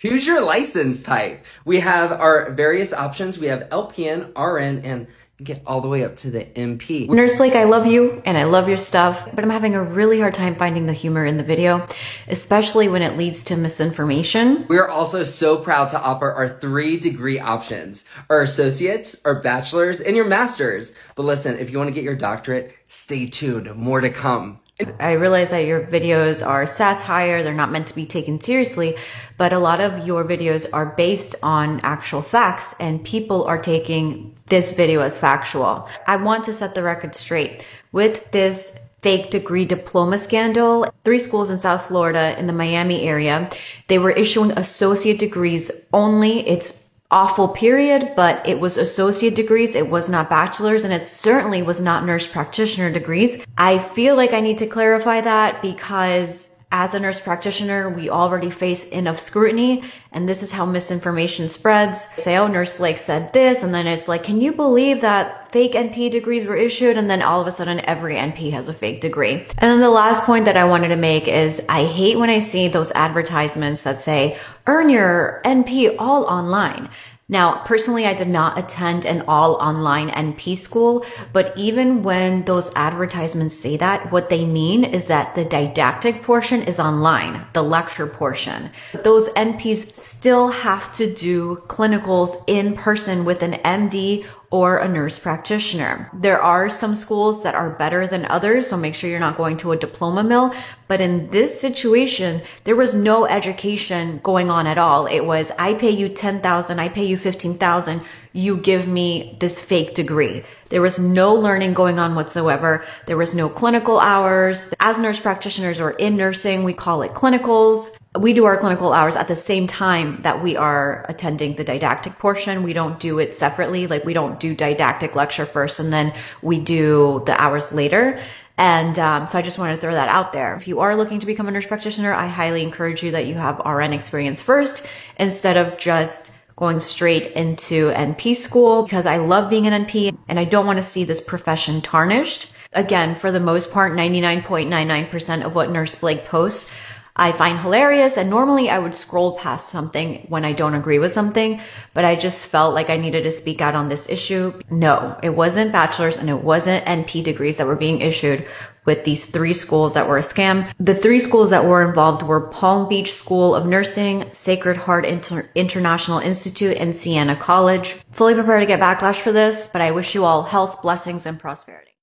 Choose your license type. We have our various options. We have LPN, RN, and get all the way up to the NP. Nurse Blake, I love you and I love your stuff, but I'm having a really hard time finding the humor in the video, especially when it leads to misinformation. We're also so proud to offer our three degree options, our associates, our bachelors, and your masters. But listen, if you want to get your doctorate, stay tuned, more to come. I realize that your videos are satire, they're not meant to be taken seriously, but a lot of your videos are based on actual facts and people are taking this video as factual. I want to set the record straight. With this fake degree diploma scandal, three schools in South Florida in the Miami area, they were issuing associate degrees only. It's awful period, but it was associate degrees. It was not bachelor's and it certainly was not nurse practitioner degrees. I feel like I need to clarify that because as a nurse practitioner, we already face enough scrutiny and this is how misinformation spreads. Say, oh, Nurse Blake said this. And then it's like, can you believe that fake NP degrees were issued? And then all of a sudden every NP has a fake degree. And then the last point that I wanted to make is I hate when I see those advertisements that say, earn your NP all online. Now, personally, I did not attend an all online NP school, but even when those advertisements say that, what they mean is that the didactic portion is online, the lecture portion. Those NPs still have to do clinicals in person with an MD or a nurse practitioner. There are some schools that are better than others, so make sure you're not going to a diploma mill. But in this situation, there was no education going on at all. It was, I pay you 10,000, I pay you 15,000, you give me this fake degree. There was no learning going on whatsoever. There was no clinical hours. As nurse practitioners or in nursing, we call it clinicals we do our clinical hours at the same time that we are attending the didactic portion. We don't do it separately. Like we don't do didactic lecture first and then we do the hours later. And um, so I just wanted to throw that out there. If you are looking to become a nurse practitioner, I highly encourage you that you have RN experience first instead of just going straight into NP school because I love being an NP and I don't want to see this profession tarnished. Again, for the most part, 99.99% of what Nurse Blake posts I find hilarious. And normally I would scroll past something when I don't agree with something, but I just felt like I needed to speak out on this issue. No, it wasn't bachelor's and it wasn't NP degrees that were being issued with these three schools that were a scam. The three schools that were involved were Palm Beach School of Nursing, Sacred Heart Inter International Institute, and Siena College. Fully prepared to get backlash for this, but I wish you all health, blessings, and prosperity.